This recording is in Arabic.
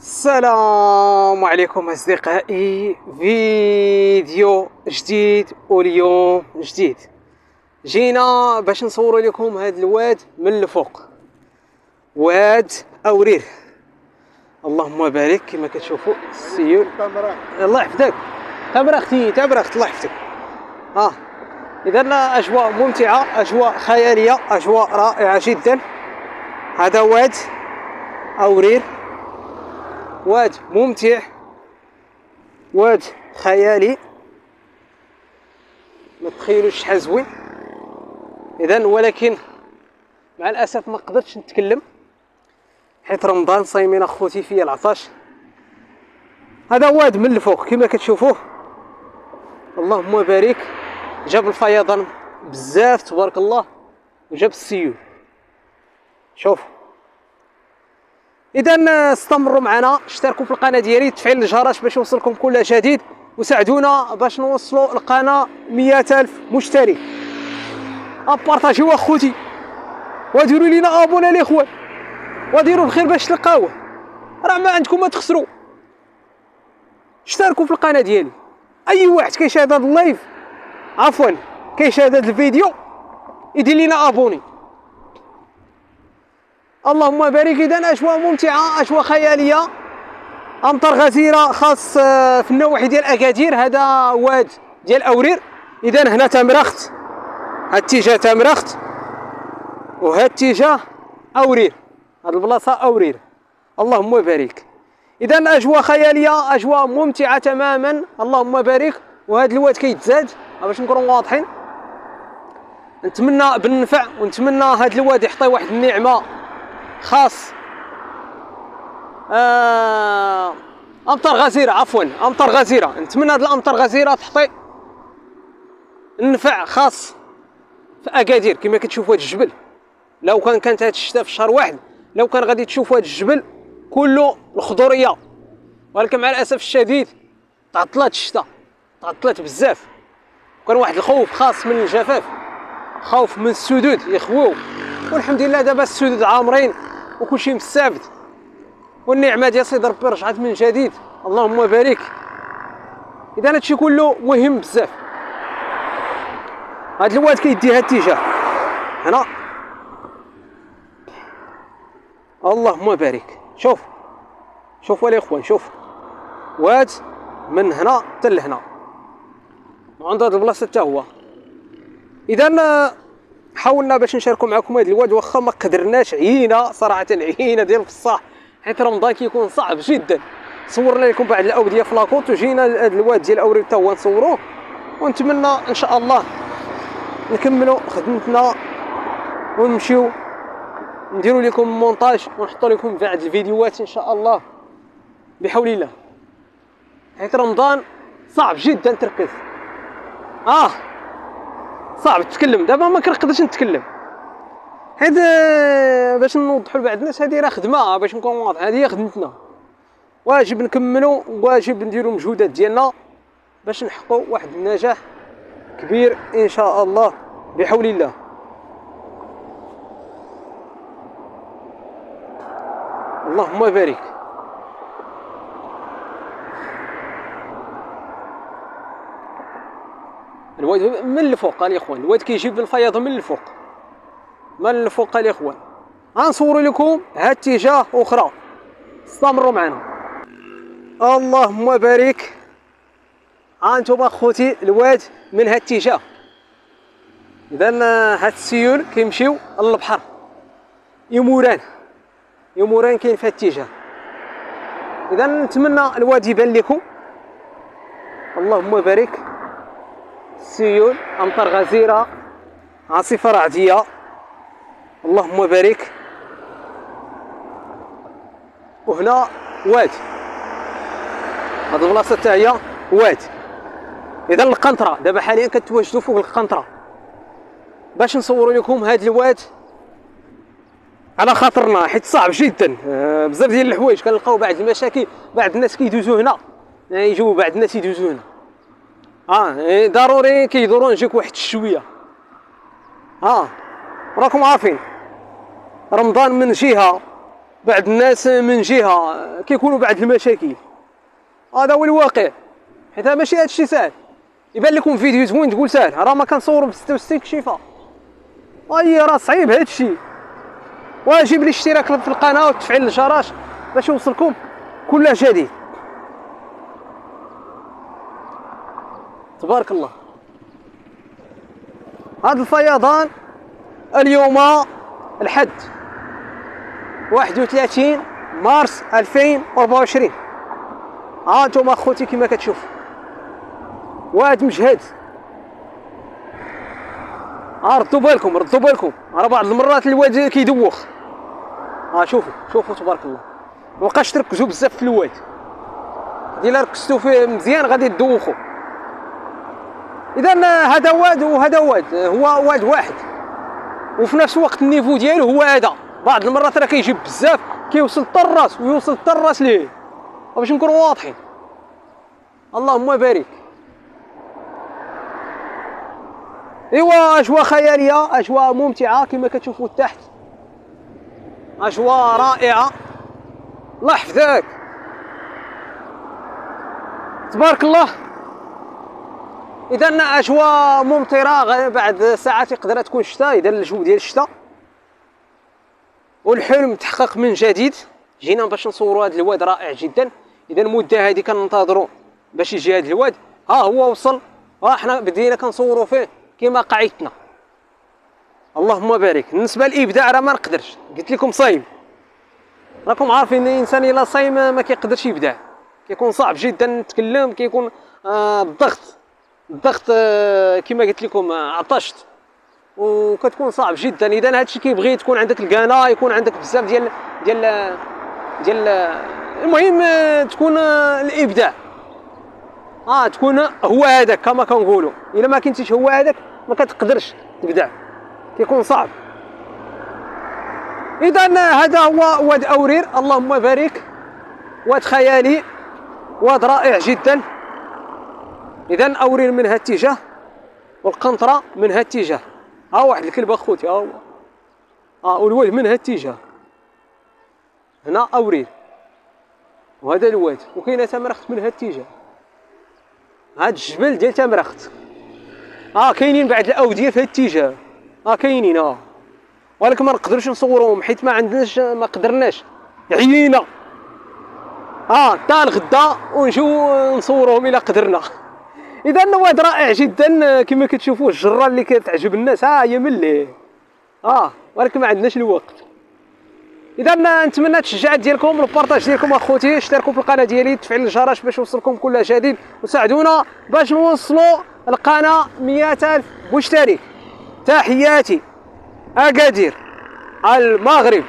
السلام عليكم أصدقائي. فيديو جديد واليوم جديد. جينا باش نصور لكم هذا الواد من الفوق. واد أورير. اللهم بارك كما كتشوفوا. السيول. الله يحفظك. تبر أختي تبر اخت الله يحفظك. آه اذا أجواء ممتعة أجواء خيالية أجواء رائعة جدا. هذا واد أورير. واد ممتع واد خيالي. ما تخيلوش شحال زوين. اذا ولكن مع الأسف ما قدرتش نتكلم حيت رمضان صايمين أخوتي فيا العطاش. هذا واد من الفوق كما كتشوفوه. اللهم بارك. جاب الفيضان بزاف تبارك الله وجاب السيول. شوف اذا استمروا معنا اشتركوا في القناة ديالي تفعيل الجرس باش يوصلكم كل جديد وساعدونا باش نوصلوا القناة مية ألف مشترك أبارطاجيو أخوتي وديروا لينا أبونا الاخوان وديروا الخير باش تلقاوه. راه ما عندكم ما تخسروا. اشتركوا في القناة ديالي. أي واحد كيشاهد هذا ال live عفوا كيشاهد هذا الفيديو يدير لينا abonner. اللهم بارك إذا اجواء ممتعة اجواء خيالية. أمطار غزيرة خاص آه، في النواحي ديال أكادير. هذا واد ديال أورير. اذا هنا تمرخت. هاد الاتجاه تمرخت. وهاد الاتجاه أورير. هاد البلاصة أورير. اللهم بارك. اذا اجواء خيالية اجواء ممتعة تماما. اللهم بارك. وهذا الواد كيتزاد. باش نكونوا واضحين. نتمنى بالنفع ونتمنى هذا الواد يعطي واحد النعمة. خاص. آه أمطار غزيرة عفوا أمطار غزيرة. نتمنى هذه الأمطار غزيرة تعطي النفع خاص في أكادير. كما كتشوفوا هذا الجبل. لو كان كانت هذا الشتاء في شهر واحد لو كان غادي تشوفوا هذا الجبل كله الخضوريه ولكن مع الأسف الشديد تعطلات الشتاء تعطلات بزاف. كان واحد الخوف خاص من الجفاف خوف من السدود يخويو. والحمد لله دابا السدود عامرين. وكل شيء مستافد والنعمة ديال سيدي ربي رجعت من جديد. اللهم بارك. إذا هادشي كله مهم بزاف. هاد الواد كيدي هاد الاتجاه. هنا. اللهم بارك. شوف. شوفوا الاخوان شوف. واد من هنا حتى لهنا. وعند هاد البلاصة حتى هو. اذا حاولنا باش نشاركوا معكم هذا الواد واخا ما قدرناش عيينا صراحة عيينا ديال الفصاح حيت رمضان كيكون صعب جدا. صورنا لكم بعض الأودية في لاكوت وجينا لهذا الواد ديال الاوري حتى هو نصوروه. ونتمنى إن شاء الله نكملوا خدمتنا ونمشيو نديروا لكم مونتاج ونحطوا لكم بعض الفيديوهات إن شاء الله. بحول الله. حيت رمضان صعب جدا تركز. آه. صعب تتكلم. دابا ما كنقدرش نتكلم. حيت باش نوضحوا لبعض الناس هذه راه خدمة باش نكون واضح. هذه هي خدمتنا. واجب نكملوا واجب نديروا المجهودات ديالنا باش نحققوا واحد النجاح كبير إن شاء الله بحول الله. اللهم بارك. الواد من الفوق الاخوان الواد كيجيب الفياض من الفوق. من الفوق؟ الاخوان غنصور لكم هاد اتجاه أخرى. استمروا معنا. اللهم بارك. هانتوما أخوتي الواد من هاد الاتجاه اذا هاد السيول كيمشيو للبحر. يموران. يموران كاين في هاد الاتجاه اذا نتمنى الواد يبان لكم. اللهم بارك. سيول أمطار غزيرة عاصفة رعدية. اللهم بارك. وهنا واد هاد البلاصة حتى هي واد اذا القنطرة. دابا حاليا كتواجدوا فوق القنطرة. باش نصوروا لكم هاد الواد على خاطرنا. حيت صعب جدا. آه بزاف ديال الحوايج كنلقاو بعض المشاكل بعض الناس كيدوزو هنا. يجيو بعض الناس يدوزو هنا. آه إيه، ضروري كيدوروا نجيك واحد الشويه آه راكم عارفين. رمضان من جهة بعض الناس من جهة كيكونوا بعض المشاكل. هذا هو الواقع. حيت ماشي هادشي ساهل. يبان لكم فيديو زوين تقول ساهل. راه ما كنصوروا ب 66 كشيفة. أي راه صعيب هادشي. واجب الاشتراك في القناة وتفعيل الجرس باش يوصلكم كل جديد. تبارك الله. هذا الفيضان اليوم الحد 31 مارس 2024 ها أنتم اخوتي كما كتشوف واد مجهد. ها ردوا بالكم ردوا بالكم. راه بعض المرات الواد كيدوخ. ها شوفوا شوفوا تبارك الله. مبقاش تركزوا بزاف في الواد. الا ركزتوا فيه مزيان غادي تدوخوا. اذا هذا واد وهذا واد هو واد واحد. وفي نفس الوقت النيفو ديالو هو هذا. بعض المرات راه كيجيب بزاف كيوصل حتى الراس ويوصل حتى الراس ليه. باش نكونوا واضحين. اللهم بارك. إيوا أجواء خيالية أجواء ممتعة كما كتشوفوا تحت. أجواء رائعة. الله يحفظك. تبارك الله. إذا أجواء ممطرة بعد ساعات تقدر تكون الشتاء إذا الجو ديال الشتاء والحلم تحقق من جديد. جينا باش نصوروا هذا الواد رائع جدا. إذا المدة هذه كننتظروا باش يجي هذا الواد. ها هو وصل. ها حنا بدينا كنصوروا فيه كما قعدتنا. اللهم بارك. بالنسبة للإبداع راه ما نقدرش. قلت لكم صايم. راكم عارفين الإنسان إلا صايم ما كيقدرش يبدع. كيكون صعب جدا نتكلم كيكون آه الضغط الضغط آه كما قلت لكم آه عطشت. وكتكون صعب جدا. إذا هذا الشيء كيبغي تكون عندك القناة يكون عندك بزاف ديال ديال ديال المهم آه، تكون آه، الإبداع. آه تكون هو هذاك كما كنقولوا. إلا ما كنتيش هو هذاك ما كتقدرش تبدع. كيكون صعب. اذا هذا هو واد أورير. اللهم بارك. واد خيالي. واد رائع جدا. اذا أورير من هذا الاتجاه والقنطرة من هذا الاتجاه ها واحد الكلب أخوتي ها هو. ها والواد من هذا الاتجاه هنا أورير. وهذا الواد وكاينة تمرخت من هذا الاتجاه هاد الجبل ديال تمرخت. آه كاينين بعض الأودية في هاد الاتجاه آه كاينين آه ولكن ما نقدروش نصوروهم حيت ما عندناش ما قدرناش. عيينا آه تا الغدا ونجيو نصوروهم إلى قدرنا. إذا واد رائع جدا كما كتشوفوا الجرة اللي كتعجب الناس. ها هي من ليه؟ آه ولكن ما عندناش الوقت. اذا نتمنى التشجيعات ديالكم والبارطاج ديالكم أخوتي اشتركوا في القناة ديالي تفعيل الجرس باش يوصلكم كل جديد. وساعدونا باش نوصلوا القناة 100000 مشترك. تحياتي أكادير المغرب.